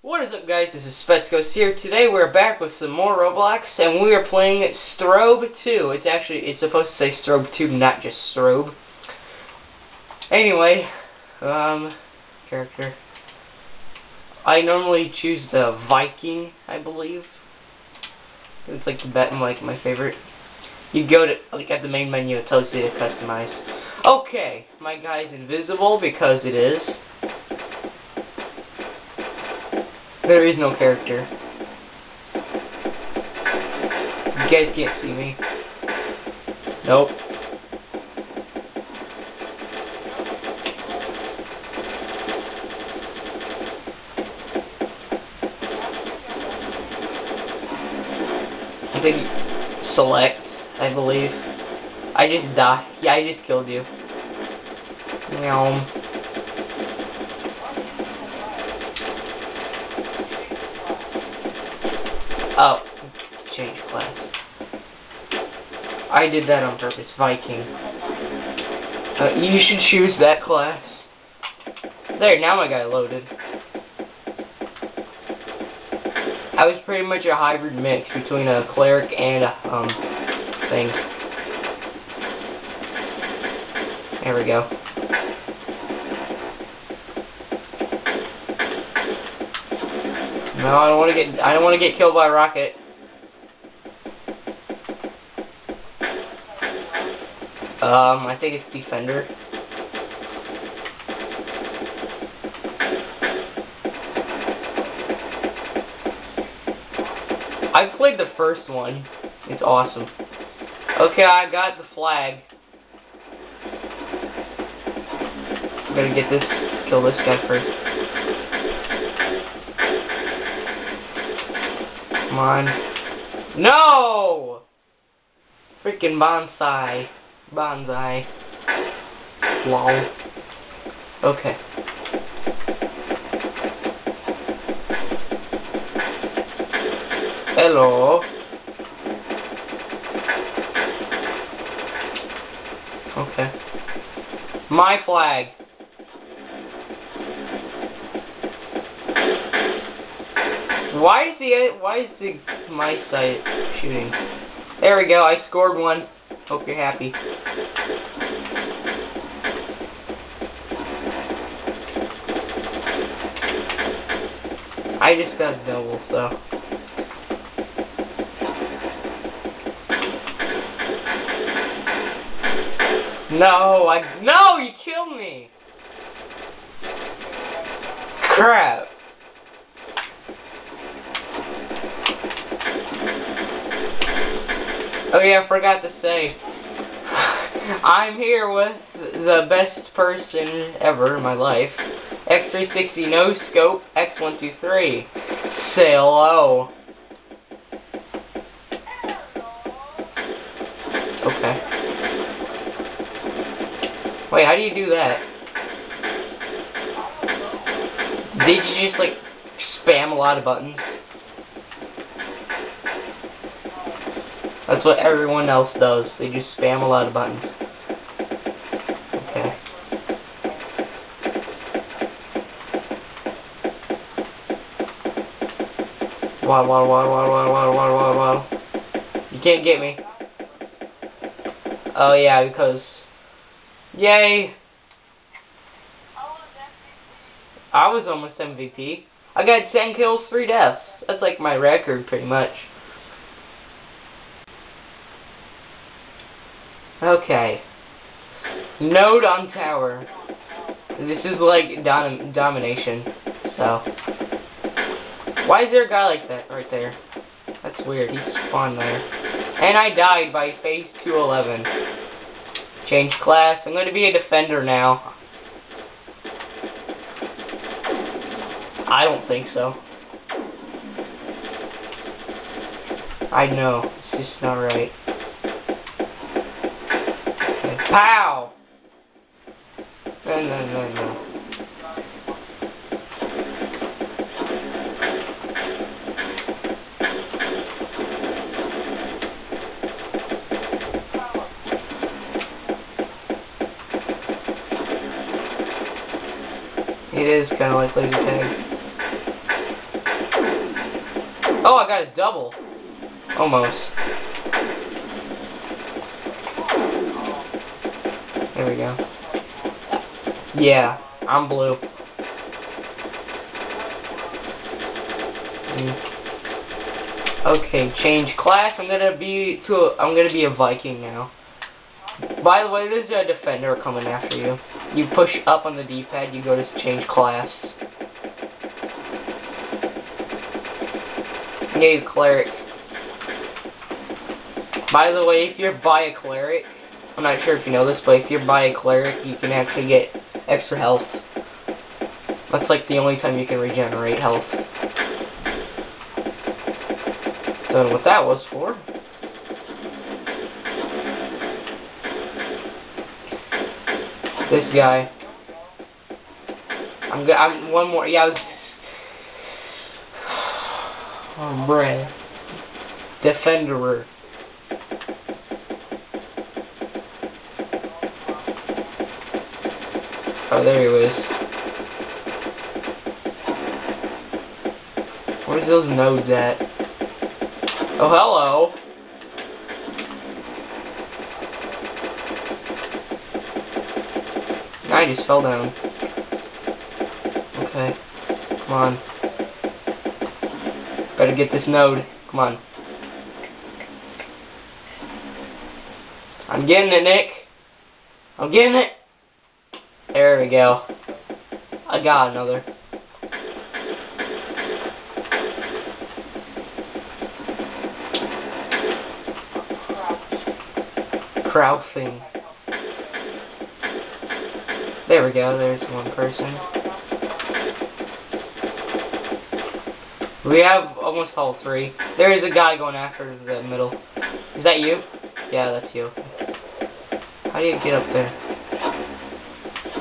What is up guys, this is SpetzGhost here. Today we're back with some more Roblox, and we are playing Strobe 2. It's actually, it's supposed to say Strobe 2, not just Strobe. Anyway, um, character. I normally choose the Viking, I believe. It's like the bet, like my favorite. You go to, like at the main menu, it tells you to customize. Okay, my guy's invisible because it is. There is no character. You guys can't see me. Nope. I think select, I believe. I just died. Yeah, I just killed you. Meow. Oh, change class. I did that on purpose, Viking. Uh, you should choose that class. There, now my guy loaded. I was pretty much a hybrid mix between a cleric and a, um, thing. There we go. No, I don't want to get. I don't want to get killed by a rocket. Um, I think it's defender. I played the first one. It's awesome. Okay, I got the flag. I'm gonna get this, kill this guy first. Come on. No! Freaking bonsai. Bonsai. Lol. Okay. Hello. Okay. My flag. Why is the why is the my site shooting? There we go. I scored one. Hope you're happy. I just got double, so. No, I no, you killed me. Crap. Oh yeah, I forgot to say. I'm here with the best person ever in my life. X360 No Scope X123. Say hello. Okay. Wait, how do you do that? Did you just like spam a lot of buttons? That's what everyone else does. They just spam a lot of buttons. Okay. Wow, wow, wow, wow, wow, wow, wow, wow, wow. You can't get me. Oh yeah, because... Yay! I was almost MVP. I got 10 kills, 3 deaths. That's like my record, pretty much. Okay. Node on tower. This is like dom domination. So. Why is there a guy like that right there? That's weird. He spawned there. And I died by phase 211. Change class. I'm going to be a defender now. I don't think so. I know. It's just not right. Pow! No, no, no, no. It is kind of like laser tag. Oh, I got a double. Almost. We go. Yeah, I'm blue. Mm. Okay, change class. I'm gonna be to. A, I'm gonna be a Viking now. By the way, there's a defender coming after you. You push up on the D-pad. You go to change class. Yeah, cleric. By the way, if you're by a cleric, I'm not sure if you know this, but if you're by a cleric, you can actually get extra health. That's like the only time you can regenerate health. Don't know what that was for. This guy. I'm. I'm one more. Yeah. Oh, bruh. Defenderer. Oh, there he is. Where's those nodes at? Oh, hello. I just fell down. Okay. Come on. Better get this node. Come on. I'm getting it, Nick. I'm getting it. There we go. I got another. Crouching. There we go, there's one person. We have almost all three. There is a guy going after the middle. Is that you? Yeah, that's you. How do you get up there?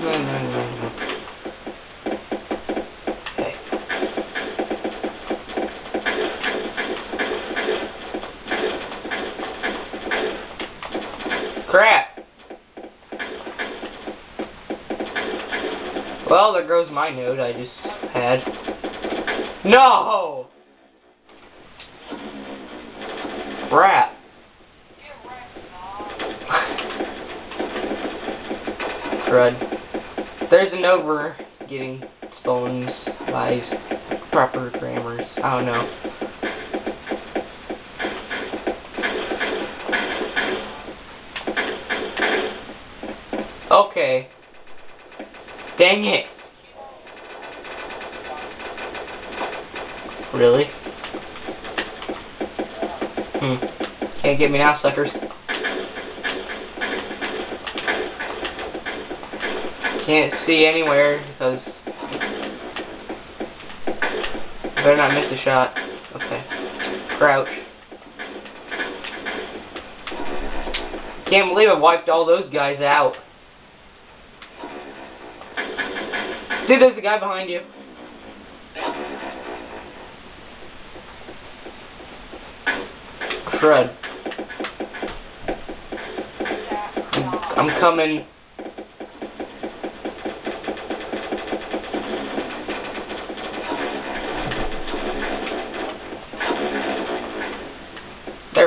No, no, no, no. Crap! Well, there goes my node I just had. No! Crap. Crud. There's an over getting stolen by proper grammars. I don't know. Okay. Dang it. Really? Hmm. Can't get me now, suckers. Can't see anywhere because better not miss a shot. Okay. Crouch. Can't believe I wiped all those guys out. See, there's a guy behind you. Fred. I'm, I'm coming.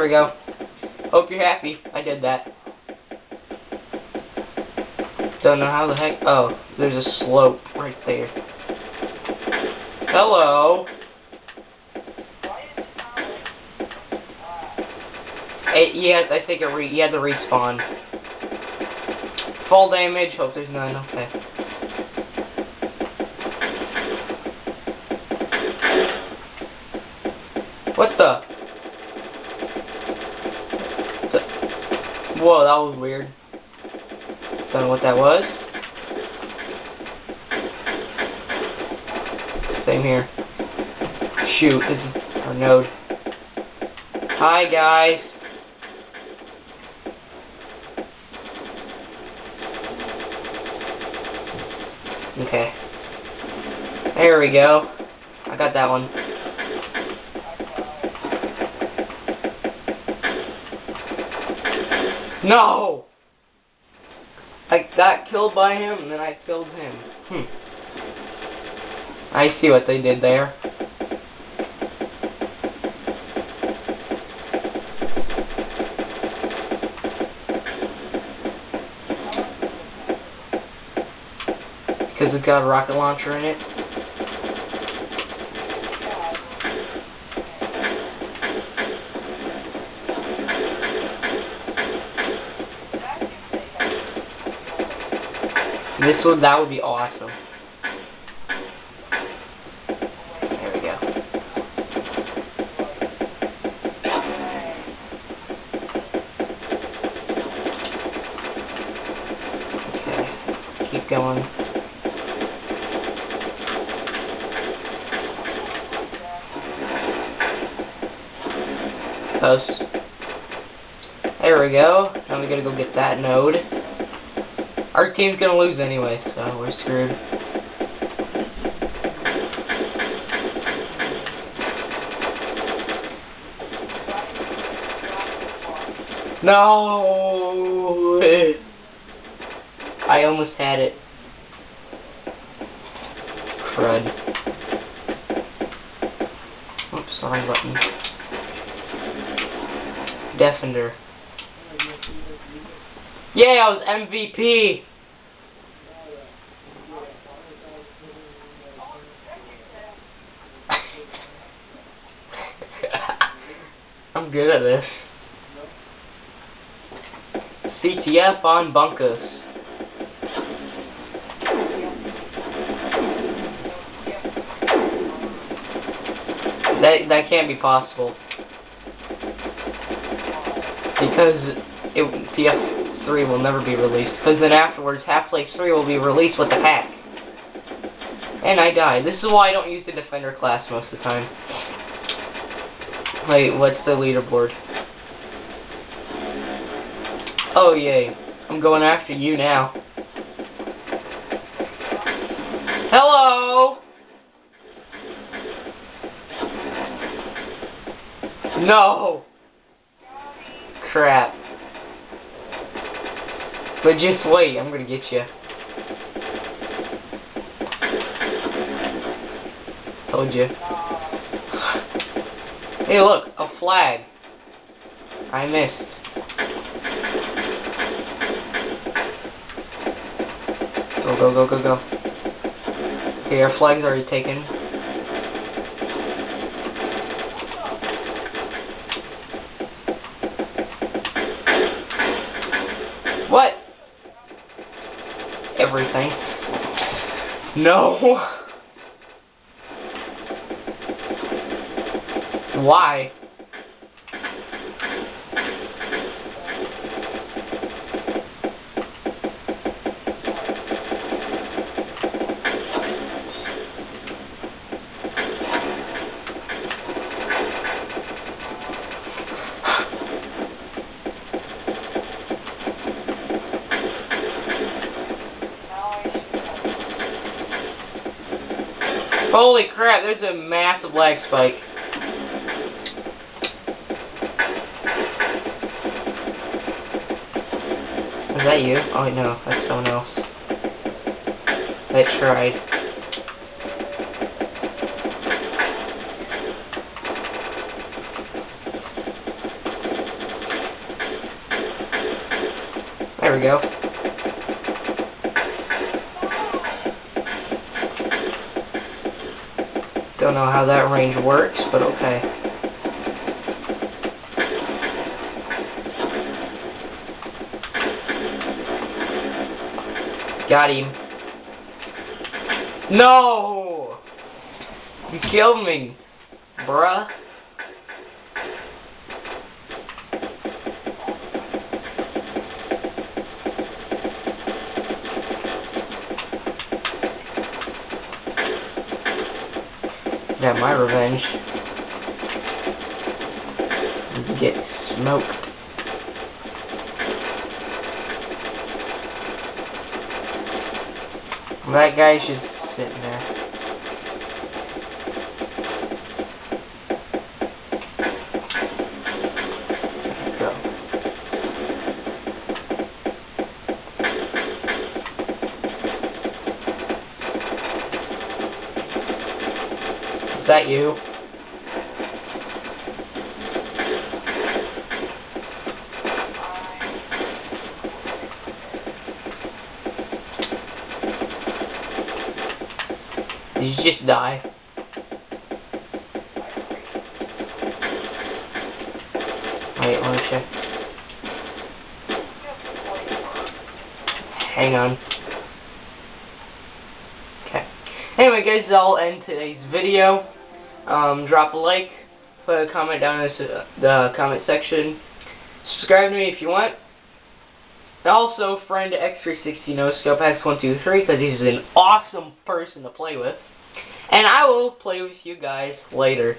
There we go. Hope you're happy. I did that. Don't know how the heck. Oh, there's a slope right there. Hello. It, yes, I think it re you had to respawn. Full damage. Hope there's none. Okay. Whoa, that was weird. Don't know what that was. Same here. Shoot, this is our node. Hi, guys. Okay. There we go. I got that one. No! I got killed by him, and then I killed him. Hmm. I see what they did there. Because it's got a rocket launcher in it. This would that would be awesome. There we go. Okay. Keep going. Post. There we go. Now we gotta go get that node. Our team's gonna lose anyway, so we're screwed. No! I almost had it. Crud. Oops, wrong button. Defender. Yay, I was MVP! I'm good at this. CTF on bunkers. That that can't be possible. Because it TF3 will never be released. Because then afterwards, Half-Life 3 will be released with the pack. And I die. This is why I don't use the Defender class most of the time. Wait, what's the leaderboard? Oh, yay. I'm going after you now. Hello! No! Crap. But just wait, I'm gonna get you. Told you. Hey, look, a flag. I missed. Go, go, go, go, go. Okay, our flag's already taken. What? Everything. No. Why? Holy crap, there's a massive lag spike. Is that you? Oh no, that's someone else. That tried. There we go. Don't know how that range works, but okay. Got him. No! You killed me, bruh. My revenge. Get smoked. That guy just sitting there. Go. Is that you? Did you just die? Wait, let me check. Hang on. Okay. Anyway, guys, that'll end today's video. Um, drop a like, put a comment down in the comment section. Subscribe to me if you want. And also, friend X360 No Scope X123 because he's an awesome person to play with. And I will play with you guys later.